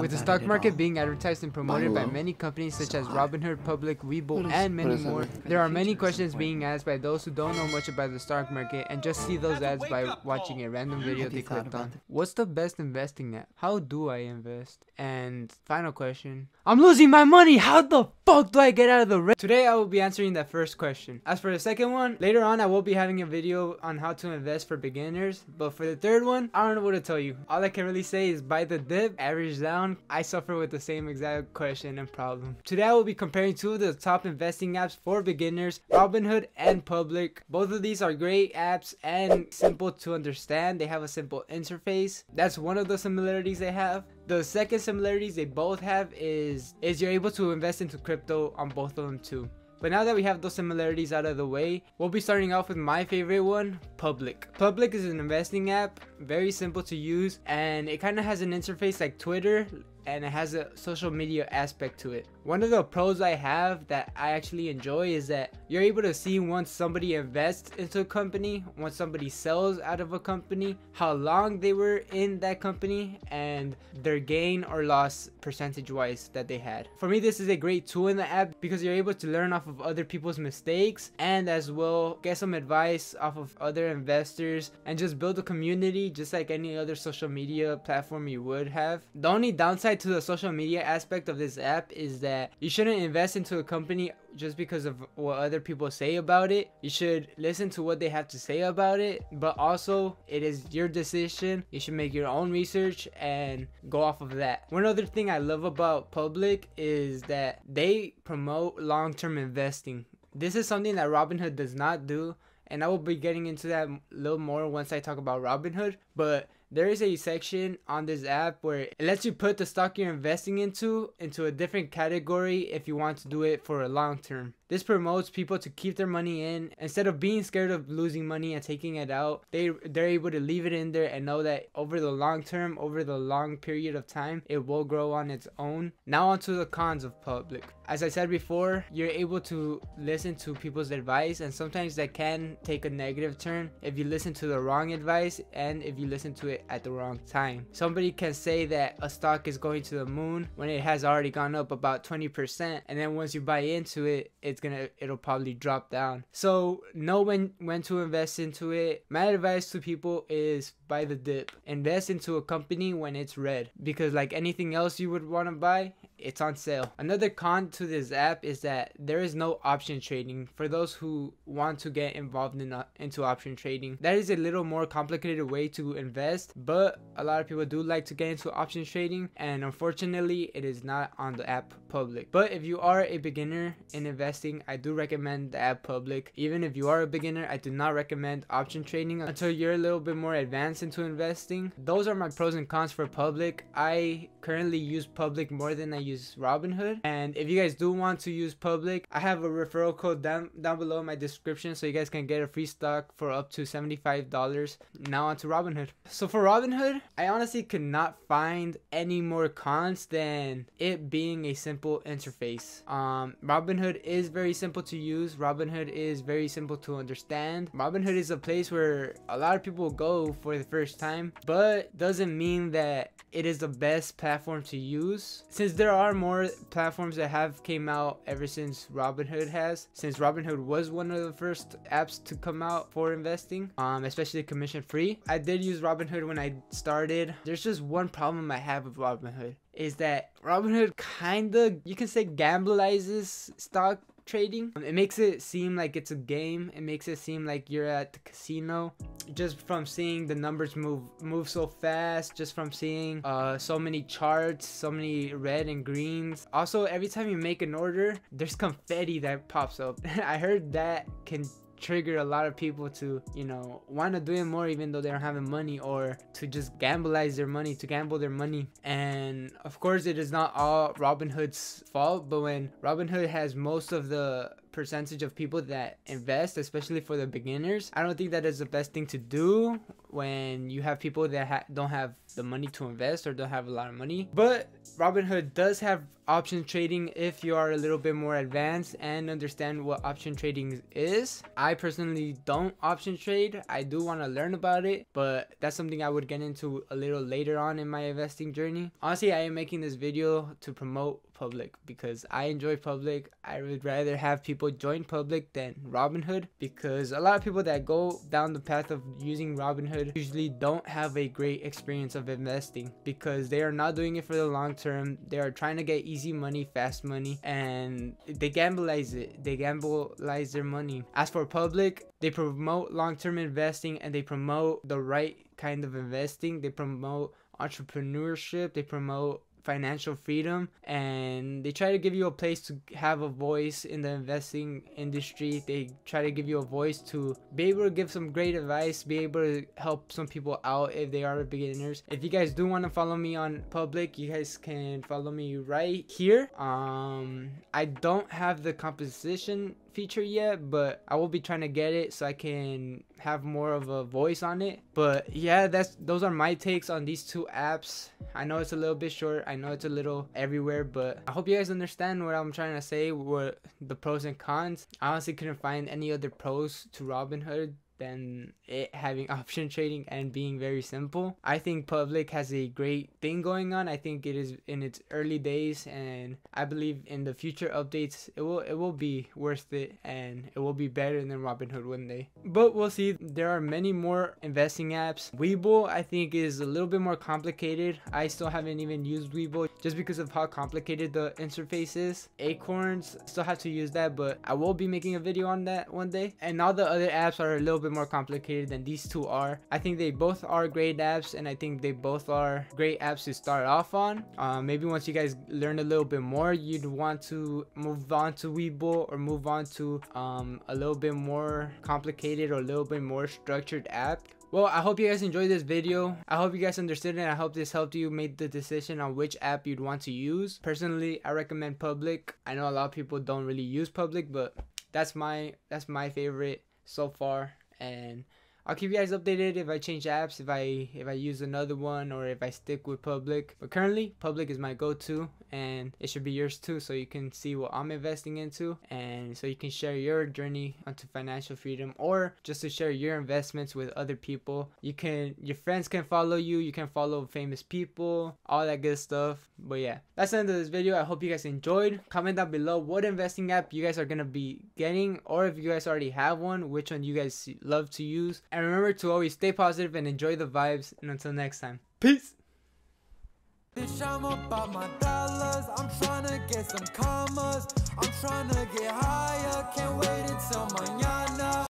With the stock market being advertised and promoted by many companies such as Robinhood, Public, Webull, and many more, there are many questions being asked by those who don't know much about the stock market and just see those ads by watching a random video they clicked on. What's the best investing app? How do I invest? And final question, I'm losing my money. How the fuck do I get out of the red? Today I will be answering that first question. As for the second one, later on I will be having a video on how to invest for beginners. But for the third one, I don't know what to tell you. All I can really say is buy the dip, average down. I suffer with the same exact question and problem. Today I will be comparing two of the top investing apps for beginners, Robinhood and Public. Both of these are great apps and simple to understand. They have a simple interface. That's one of the similarities they have. The second similarities they both have is is you're able to invest into crypto on both of them too. But now that we have those similarities out of the way, we'll be starting off with my favorite one, Public. Public is an investing app, very simple to use, and it kind of has an interface like Twitter, and it has a social media aspect to it. One of the pros I have that I actually enjoy is that you're able to see once somebody invests into a company, once somebody sells out of a company, how long they were in that company, and their gain or loss percentage wise that they had. For me, this is a great tool in the app because you're able to learn off of other people's mistakes and as well get some advice off of other investors and just build a community just like any other social media platform you would have. The only downside to the social media aspect of this app is that that you shouldn't invest into a company just because of what other people say about it. You should listen to what they have to say about it, but also it is your decision. You should make your own research and go off of that. One other thing I love about Public is that they promote long-term investing. This is something that Robinhood does not do, and I will be getting into that a little more once I talk about Robinhood, but there is a section on this app where it lets you put the stock you're investing into into a different category if you want to do it for a long term. This promotes people to keep their money in instead of being scared of losing money and taking it out. They they're able to leave it in there and know that over the long term, over the long period of time, it will grow on its own. Now onto the cons of public. As I said before, you're able to listen to people's advice and sometimes that can take a negative turn if you listen to the wrong advice and if you listen to it at the wrong time. Somebody can say that a stock is going to the moon when it has already gone up about 20% and then once you buy into it, it's gonna it'll probably drop down. So know when when to invest into it. My advice to people is buy the dip. Invest into a company when it's red because like anything else you would want to buy, it's on sale. Another con to this app is that there is no option trading for those who want to get involved in uh, into option trading. That is a little more complicated way to invest, but a lot of people do like to get into option trading and unfortunately it is not on the app public. But if you are a beginner in investing, I do recommend the app public. Even if you are a beginner, I do not recommend option trading until you're a little bit more advanced into investing. Those are my pros and cons for public. I currently use public more than I use use Robinhood. And if you guys do want to use Public, I have a referral code down down below in my description so you guys can get a free stock for up to $75. Now onto Robinhood. So for Robinhood, I honestly could not find any more cons than it being a simple interface. Um, Robinhood is very simple to use. Robinhood is very simple to understand. Robinhood is a place where a lot of people go for the first time, but doesn't mean that it is the best platform to use. Since there are more platforms that have came out ever since Robinhood has, since Robinhood was one of the first apps to come out for investing, um, especially commission free. I did use Robinhood when I started. There's just one problem I have with Robinhood is that Robinhood kinda, you can say gambleizes stock trading. It makes it seem like it's a game. It makes it seem like you're at the casino. Just from seeing the numbers move move so fast, just from seeing uh, so many charts, so many red and greens. Also, every time you make an order, there's confetti that pops up. I heard that can trigger a lot of people to you know want to do it more even though they don't have money or to just gambleize their money to gamble their money. And of course it is not all robinhood's fault but when robinhood has most of the percentage of people that invest especially for the beginners i don't think that is the best thing to do when you have people that ha don't have the money to invest or don't have a lot of money but robinhood does have option trading if you are a little bit more advanced and understand what option trading is. I personally don't option trade. I do want to learn about it, but that's something I would get into a little later on in my investing journey. Honestly, I am making this video to promote public because I enjoy public. I would rather have people join public than Robinhood because a lot of people that go down the path of using Robinhood usually don't have a great experience of investing because they are not doing it for the long term. They are trying to get easy money, fast money, and they gambleize it. They gambleize their money. As for public, they promote long-term investing and they promote the right kind of investing. They promote entrepreneurship. They promote financial freedom and they try to give you a place to have a voice in the investing industry. They try to give you a voice to be able to give some great advice be able to help some people out if they are beginners. If you guys do want to follow me on public you guys can follow me right here. Um i don't have the composition feature yet, but I will be trying to get it so I can have more of a voice on it. But yeah, that's those are my takes on these two apps. I know it's a little bit short. I know it's a little everywhere, but I hope you guys understand what I'm trying to say, what the pros and cons. I honestly couldn't find any other pros to Robinhood than it having option trading and being very simple. I think Public has a great thing going on. I think it is in its early days and I believe in the future updates it will it will be worth it and it will be better than Robinhood one day. But we'll see. There are many more investing apps. Webull I think is a little bit more complicated. I still haven't even used Webull just because of how complicated the interface is. Acorns still have to use that but I will be making a video on that one day. And all the other apps are a little bit more complicated than these two are. I think they both are great apps and I think they both are great apps to start off on. Uh, maybe once you guys learn a little bit more, you'd want to move on to Webull or move on to um, a little bit more complicated or a little bit more structured app. Well, I hope you guys enjoyed this video. I hope you guys understood it. I hope this helped you make the decision on which app you'd want to use. Personally, I recommend Public. I know a lot of people don't really use Public, but that's my that's my favorite so far and I'll keep you guys updated if I change apps, if I if I use another one or if I stick with public. But currently, public is my go-to and it should be yours too so you can see what I'm investing into and so you can share your journey onto financial freedom or just to share your investments with other people. You can your friends can follow you, you can follow famous people, all that good stuff. But yeah, that's the end of this video. I hope you guys enjoyed. Comment down below what investing app you guys are gonna be getting or if you guys already have one, which one you guys love to use. And remember to always stay positive and enjoy the vibes. And until next time, peace. Bitch, I'm about my dollars. I'm trying to get some commas. I'm trying to get higher. Can't wait until mañana.